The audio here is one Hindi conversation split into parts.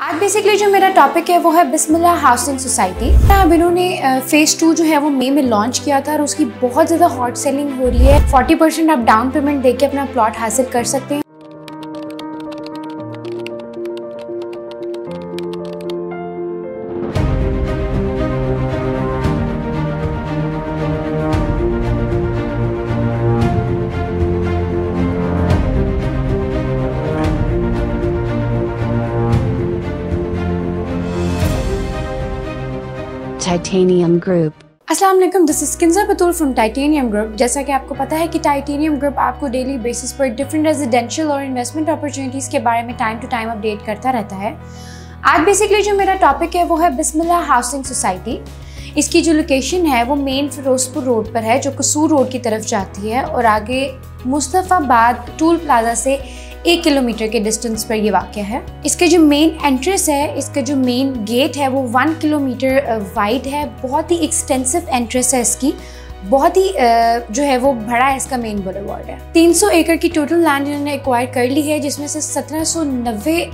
आज बेसिकली जो मेरा टॉपिक है, वो है बिस्मिल्ला हाउसिंग सोसाइटी अब इन्होंने फ़ेज़ टू जो है, वो मई में लॉन्च किया था और उसकी बहुत ज़्यादा हॉट सेलिंग हो रही है। 40 परसेंट आप डाउन पेमेंट देके अपना प्लॉट हासिल कर सकते हैं। Titanium Group. वालेकुम this is Kinza Batool from Titanium group जैसा कि आपको पता है कि टाइटेनियम ग्रुप आपको डेली बेसिस पर डिफरेंट रेजिडेंशियल और इन्वेस्टमेंट अपॉर्चुनिटीज़ के बारे में टाइम टू टाइम अपडेट करता रहता है। आज बेसिकली जो मेरा टॉपिक है, वो है बिस्मिल्लाह हाउसिंग सोसाइटी इसकी जो लोकेशन है, वो मेन फिरोजपुर रोड पर है, जो कसूर रोड की तरफ़ जाती है और आगे मुस्तफ़ाबाद टूल प्लाजा से एक किलोमीटर के डिस्टेंस पर ये वाक़ है। इसके जो मेन एंट्रेंस है, इसका जो मेन गेट है, वो वन किलोमीटर वाइड है। बहुत ही एक्सटेंसिव एंट्रेंस है इसकी। बहुत ही जो है वो बड़ा है इसका मेन बुलेवार्ड है। 300 एकड़ की टोटल लैंड इन्होंने एक्वायर कर ली है, जिसमें से 1790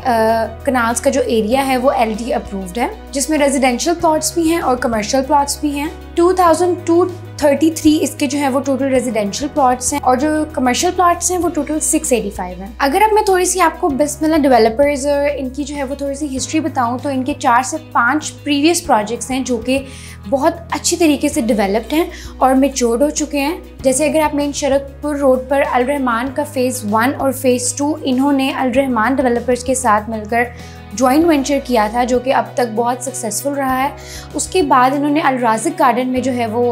कनाल्स का जो एरिया है, वो एलडी अप्रूव्ड है। जिसमें रेजिडेंशियल प्लॉट्स भी हैं और कमर्शियल प्लॉट्स भी हैं। 2002 33 इसके जो है वो टोटल रेजिडेंशियल प्लॉट्स हैं और जो कमर्शियल प्लॉट्स हैं वो टोटल 685 हैं। अगर अब मैं थोड़ी सी आपको बिस्मिल्लाह डेवलपर्स और इनकी जो है वो थोड़ी सी हिस्ट्री बताऊँ तो इनके चार से पाँच प्रीवियस प्रोजेक्ट्स हैं जो कि बहुत अच्छी तरीके से डेवलप्ड हैं और मेच्योर्ड हो चुके हैं। जैसे अगर आप मेन शरकपुर रोड पर अल रहमान का फ़ेज़ वन और फ़ेज़ टू इन्होंने अल रहमान डेवलपर्स के साथ मिलकर जॉइंट वेंचर किया था, जो कि अब तक बहुत सक्सेसफुल रहा है। उसके बाद इन्होंने अलराजिक गार्डन में जो है वो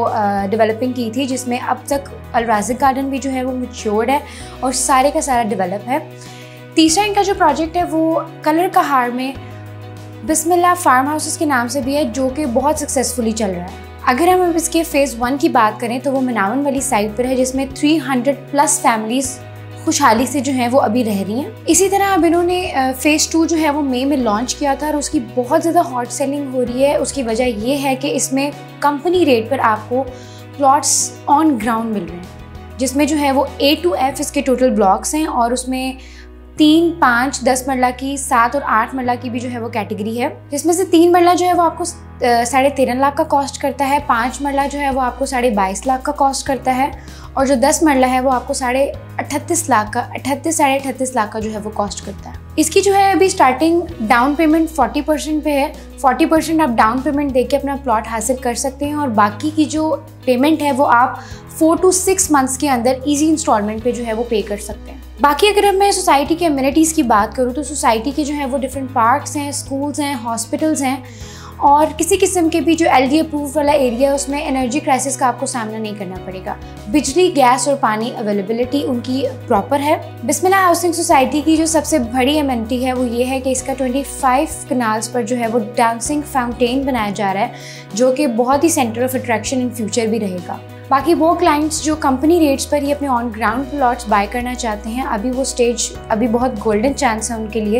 डेवलपिंग की थी, जिसमें अब तक अलराजिक गार्डन भी जो है वो मच्योर्ड है और सारे का सारा डेवलप है। तीसरा इनका जो प्रोजेक्ट है वो कलर कहार में बिस्मिल्लाह फार्म हाउसेस के नाम से भी है, जो कि बहुत सक्सेसफुली चल रहा है। अगर हम इसके फ़ेज़ वन की बात करें तो वो मनावन वाली साइड पर है, जिसमें 300 प्लस फैमिलीज़ खुशहाली से जो है वो अभी रह रही हैं। इसी तरह अब इन्होंने फ़ेज़ टू जो है वो मई में लॉन्च किया था और उसकी बहुत ज़्यादा हॉट सेलिंग हो रही है। उसकी वजह ये है कि इसमें कंपनी रेट पर आपको प्लॉट्स ऑन ग्राउंड मिल रहे हैं, जिसमें जो है वो ए टू एफ़ इसके टोटल ब्लॉक्स हैं और उसमें तीन, पाँच, दस मरला की, सात और आठ मरला की भी जो है वो कैटेगरी है, जिसमें से तीन मरला जो है वो आपको साढ़े तेरह लाख का कॉस्ट करता है, पाँच मरला जो है वो आपको साढ़े बाईस लाख का कॉस्ट करता है, और जो दस मरला है वो आपको साढ़े अट्ठतीस लाख का अट्ठतीस साढ़े अट्ठतीस लाख का जो है वो कॉस्ट करता है। इसकी जो है अभी स्टार्टिंग डाउन पेमेंट 40 परसेंट पे है। 40 परसेंट आप डाउन पेमेंट देके अपना प्लॉट हासिल कर सकते हैं और बाकी की जो पेमेंट है वो आप फोर टू सिक्स मंथ्स के अंदर इजी इंस्टॉलमेंट पे जो है वो पे कर सकते हैं। बाकी अगर मैं सोसाइटी के अम्यूनिटीज़ की बात करूँ तो सोसाइटी के जो है वो डिफरेंट पार्क्स हैं स्कूल्स हैं हॉस्पिटल्स हैं। और किसी किस्म के भी जो एल डी अप्रूव वाला एरिया है, उसमें एनर्जी क्राइसिस का आपको सामना नहीं करना पड़ेगा। बिजली गैस और पानी अवेलेबिलिटी उनकी प्रॉपर है। बिस्मिल्लाह हाउसिंग सोसाइटी की जो सबसे बड़ी एमेंटी है, वो ये है कि इसका 25 कनाल्स पर जो है, वो डांसिंग फाउंटेन बनाया जा रहा है, जो कि बहुत ही centre of attraction in future भी रहेगा। बाकी वो क्लाइंट्स जो कंपनी रेट्स पर ही अपने ऑन ग्राउंड प्लॉट्स बाय करना चाहते हैं, अभी वो स्टेज अभी बहुत गोल्डन चांस है उनके लिए,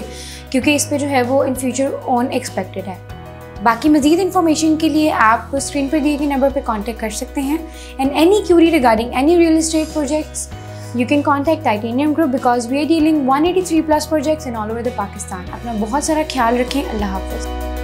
क्योंकि इस पर जो है वो इन फ्यूचर ऑन एक्सपेक्टेड है। बाकी मजीद इन्फॉर्मेशन के लिए आप स्क्रीन पर दिए गए नंबर पर कॉन्टैक्ट कर सकते हैं। And any query regarding any real estate projects you can contact Titanium group because we are dealing 183 plus projects in all over the Pakistan अपना बहुत सारा ख्याल रखें। अल्लाह हाफ़